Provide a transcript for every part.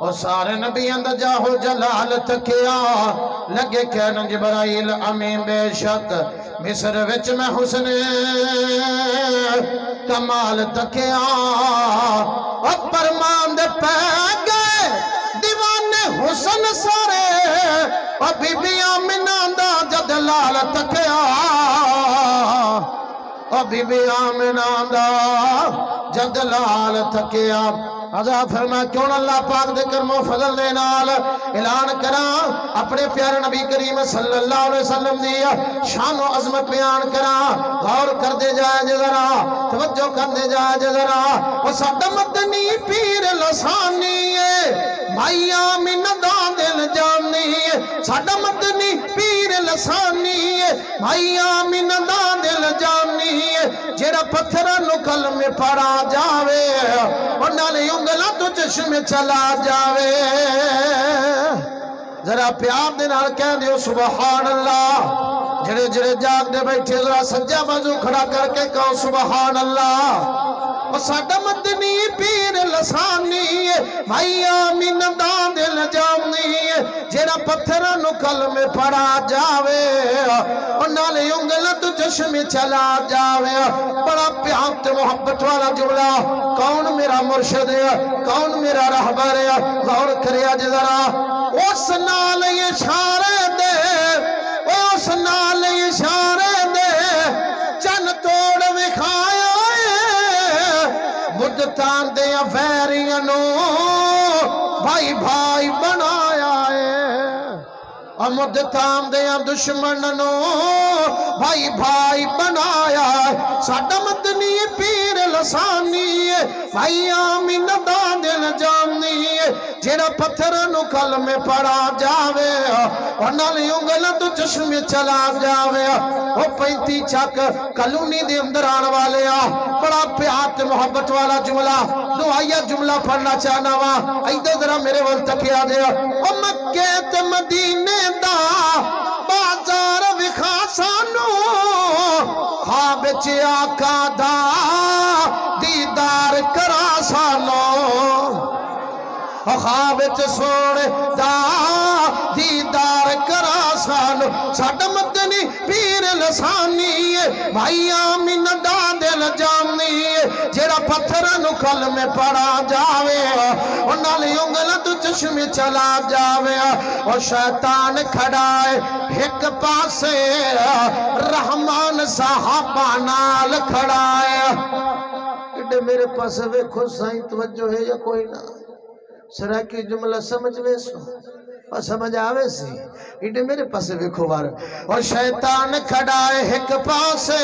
और सारे नबियाँ दा जाहो जलाल तकिया लगे कहन, जिब्राइल, अमीन बेशक, मिस्र विच मैं हुस्न कमाल तकिया। और परमान दे पै दीवाने हुस्न सारे, और बीबियाँ मिना दा जद लाल तकिया। और बीबियाँ मिना दा जद लाल तकिया। अजा फरमा क्यों अल्लाह पाक दे करमो फजल दे नाल? ऐलान करा, अपने प्यारे नबी करीम सल्लल्लाहु अलैहि वसल्लम दी शान और अजमत बयान करा। गौर कर दे जाए जरा, तवज्जो कर दे जाए जरा। ओ साडा मदनी पीर लसानी है, माइया मिन्नदा दिल जानी है। साडा मदनी पीर लसानी है, माइया मिन्नदा दिल जानी पथरनि पारा जवे उन उंगल जश्म चला जावे जरा प्यार कह दियो सुभान अल्लाह जेड़े जेड़े जागदे बैठे, जरा सज्जा बाजू खड़ा करके कहो सुभान अल्लाह जेड़ा मोहब्बत वाला जुमला। कौन मेरा मुर्शिद कौन मेरा रहबर है? गौर उस नाल इशारे दे, उस नाल इशारे दे चन तोड़ विखाया मुद्दतां दे वैरियाँ नु भाई भाई बनाया दे दुश्मन भाई भाई बनाया साडा मदनी दा दिल है जेड़ा पत्थर नु कल में पड़ा जावे। और उंगल तो चश्मे चला जावे। ओ दे अंदर वाले आ। बड़ा प्यार ते मोहब्बत वाला जुमला। दुआया जुमला पढ़ना चाहना वा। इधर जरा मेरे वल तकिया दे। ओ मक्के ते मदीने दा बाज़ार विखा सानू। हा, बिच आका दा, दीदार ख्वाब सोने दीदार करा सानू साडा मदनी पीर लसानी है भाई आमीन दा दिल जानी है जेड़ा पत्थर नु कल में पड़ा जावे उंगल तू चश्मे चला जावे और शैतान खड़ा है एक पासे रहमान साहबा नाल खड़ा है मेरे पास वेखो साईं तवज्जो है या कोई ना सरा की जुमला समझ वे सो। और समझ आवे सी इडे मेरे पास वेखो बार। और शैतान खड़ा है एक पासे।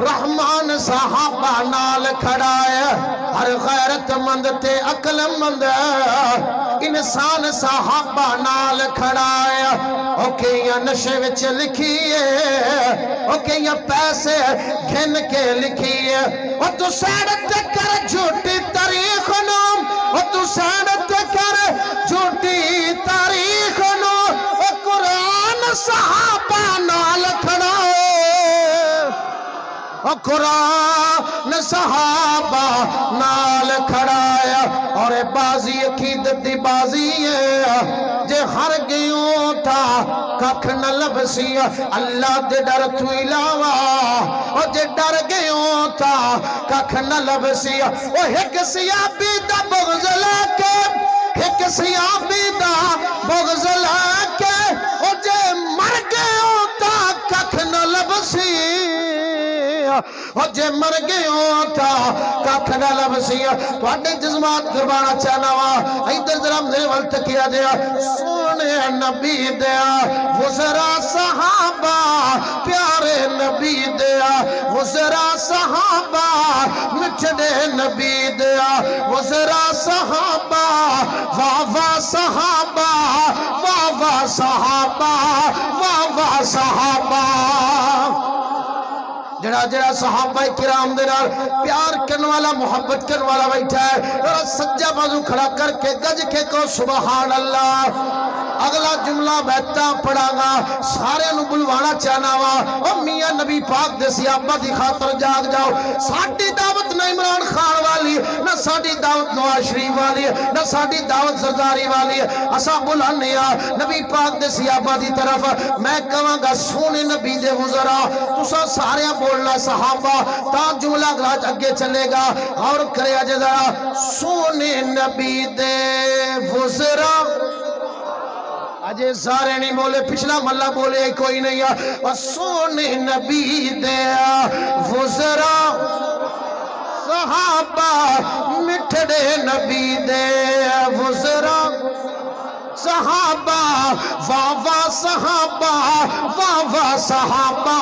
रहमान साहबा नाल खड़ा है। हर गैरतमंद ते अकलमंद। इंसान साहबा नाल खड़ा है। ओ कईयां नशे विच लिखी है ओ कईयां पैसे घिन के लिखी है ओ तू सड़क कर झूठी तारीख नु तू सड़क ते कर, झूठी तारीख नु कुरान साहबा नाल खड़ा। कुरान सहाबा नाल खड़ाया और बाजी अकीदत दी बाजी है, जे हर गयो था कख न लभसी अल्लाह दे डर तू इलावा। ओ जे डर गयो था कख न लभसी ओ एक सियाबी दा बुगज लेके, एक सियाबी दा बुगज लेके जे मर गए कख था कथ गल वसी जज्बात करवाना चाहना वा इधर जरा मेरे वाल तकिया जे सोने नबी दे वजरा सहाबा, प्यारे नबी दे वजरा सहाबा मिठने नबी दे वजरा सहाबा वाह वाह सहाबा वाह वाह सहाबा वाह वाह सहाबा। जड़ा जड़ा सहाबा किराम प्यार करने वाला मुहब्बत करने वाला बैठा है सज्जा बाजू खड़ा करके गज के को सुबह अल्लाह अगला जुमला बैठा पढ़ागा, सारे बुलवाना चाहना वा। और मियाँ नबी पाक दे सियाबा की खातर जाग जाओ। साडी दावत न इमरान खान वाली, न साडी दावत नवाज़ शरीफ वाली, न साडी दावत सरदारी वाली। असा बुलाने नबी पाक दे सियाबा की तरफ़। मैं कहांगा सोने नबी दे गुजरा तुसा सारे बोलना सहाबा, ता जुमला गराज अगे चलेगा। और करे जरा, सोने नबी दे गुजरा अजे सारे नहीं बोले, पिछला मल्ला बोले, कोई नहीं आ सोने नबी दे गुजरा सहाबा, मिठड़े नबी दे गुजरा सहाबा वाह वाह सहाबा वाह वाह सहाबा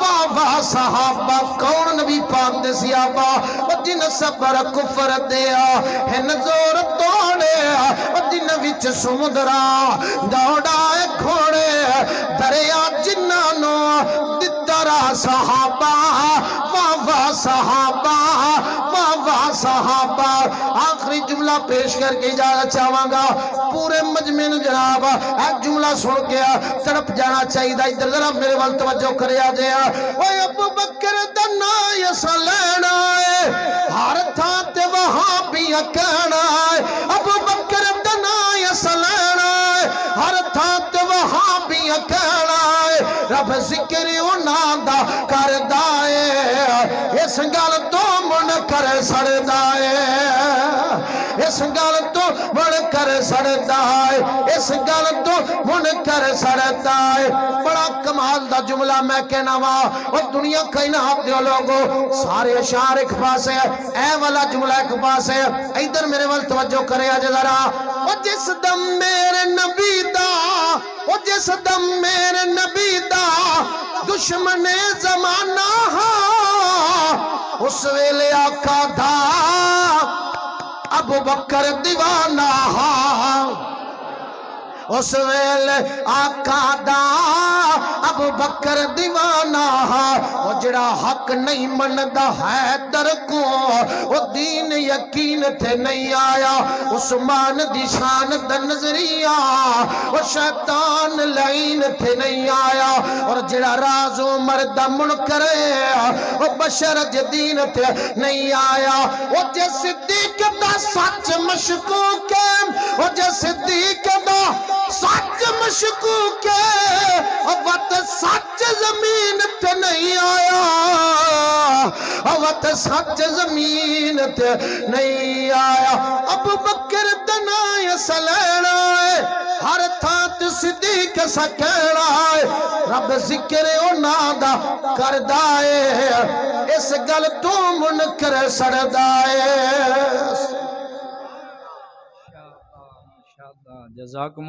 वाह वाह सहाबा। कौन नबी पाक दे सियाबा? जिन सबर कुफर दिया, हिन ज़ोर जिन विच समुद्रा दौड़ाए घोड़े दरिया जिन्ना नो दितरा सहाबा वाह सहाबा वाह सहाबा आखिरी जुमला पेश करके इजाज़त चाहवागा पूरे मजमे नु जनाब एक जुमला सुन के तड़प जाना चाहिए इधर जरा मेरे वाल तवज्जो कर जे ओए अबू बकर नाम असा लेना है हर वहाँ भी कहना अबू बकर दा नाम असा लेना है हर थां ते रब ज़िक्र उन्हां दा करदा है इस गल तो मन कर सड़दा है इस गल तो मन कर सड़दा है बड़ा कमाल दा जुमला मैं कहना वा, और दुनिया कहीं ना दियो लोगो, सारे अशार एक पास है ए वाला जुमला एक पास है इधर मेरे वाल तवज्जो करे आज जरा। और जिस दम मेरे नबी दा और जिस दम मेरे नबी दा दुश्मन जमाना हा, उस वेले आखा था अबू बकर दीवाना उस वेले आका दा अबू बकर दीवाना वो जड़ा हक नहीं मनदा है दर को वो दीन यकीन थे नहीं आया, उस्मान दी शान दा नज़रिया, वो शैतान लाइन थे नहीं आया, और जड़ा राज उमर दा मुनकर वो बशर जदीन थे नहीं आया, वो जे सिद्दीक दा सच मशकूक है, वो जे सिद्दीक दा सच मशकूक है अवत सच ज़मीन पे नहीं आया। अवत सच ज़मीन पे नहीं आया। अब बकर दनाय सलेना है, हर थात सिद्दीक सकना है। रब ज़िक्र ओना दा करदा है, इस गल तो मुनकर सड़दा है। जजाकुम